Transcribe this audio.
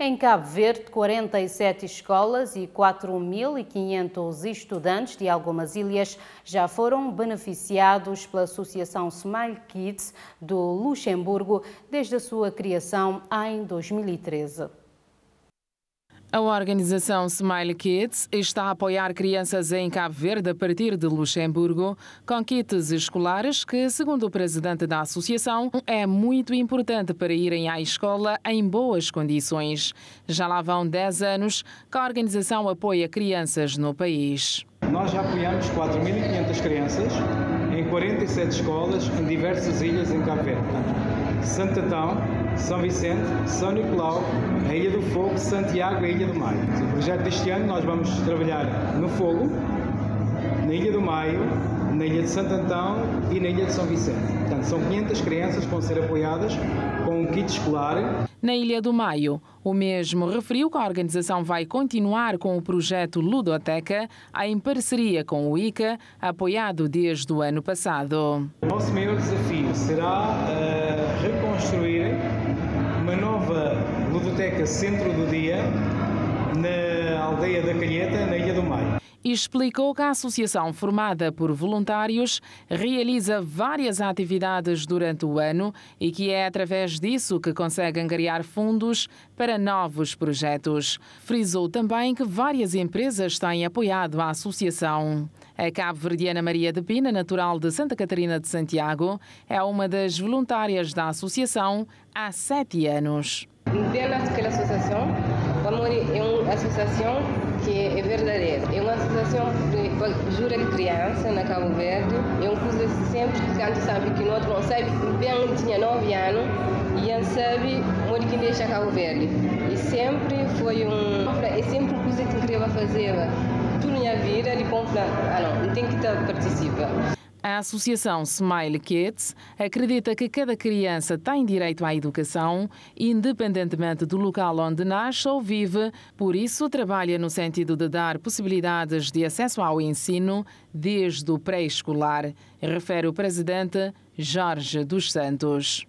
Em Cabo Verde, 47 escolas e 4.500 estudantes de algumas ilhas já foram beneficiados pela Associação Smile Kids do Luxemburgo desde a sua criação em 2013. A organização Smile Kids está a apoiar crianças em Cabo Verde a partir de Luxemburgo com kits escolares que, segundo o presidente da associação, é muito importante para irem à escola em boas condições. Já lá vão 10 anos que a organização apoia crianças no país. Nós já apoiamos 4.500 crianças em 47 escolas em diversas ilhas em Cabo Verde. Santo Antão, São Vicente, São Nicolau, a Ilha do Fogo, Santiago e a Ilha do Maio. O projeto deste ano nós vamos trabalhar no Fogo, na Ilha do Maio, na Ilha de Santo Antão e na Ilha de São Vicente. Portanto, são 500 crianças que vão ser apoiadas com um kit escolar. Na Ilha do Maio, o mesmo referiu que a organização vai continuar com o projeto Ludoteca em parceria com o ICA, apoiado desde o ano passado. O nosso maior desafio será uh, reconstruir ludoteca centro do dia na aldeia da Calheta, na Ilha do Maio explicou que a associação, formada por voluntários, realiza várias atividades durante o ano e que é através disso que consegue angariar fundos para novos projetos. Frisou também que várias empresas têm apoiado a associação. A cabo-verdiana Maria de Pina, natural de Santa Catarina de Santiago, é uma das voluntárias da associação há sete anos. Dentro daquela associação, o Amor é uma associação que é verdadeira. É uma associação que jura de criança na Cabo Verde. É uma coisa sempre que a gente sabe que nós não sabe, bem tinha nove anos e a sabe onde que deixa Cabo Verde. E sempre foi um. É sempre uma coisa que eu queria fazer. Tudo na minha vida, ele compra. Ah, não, tem que estar participando. A Associação Smile Kids acredita que cada criança tem direito à educação, independentemente do local onde nasce ou vive, por isso trabalha no sentido de dar possibilidades de acesso ao ensino desde o pré-escolar, refere o presidente Jorge dos Santos.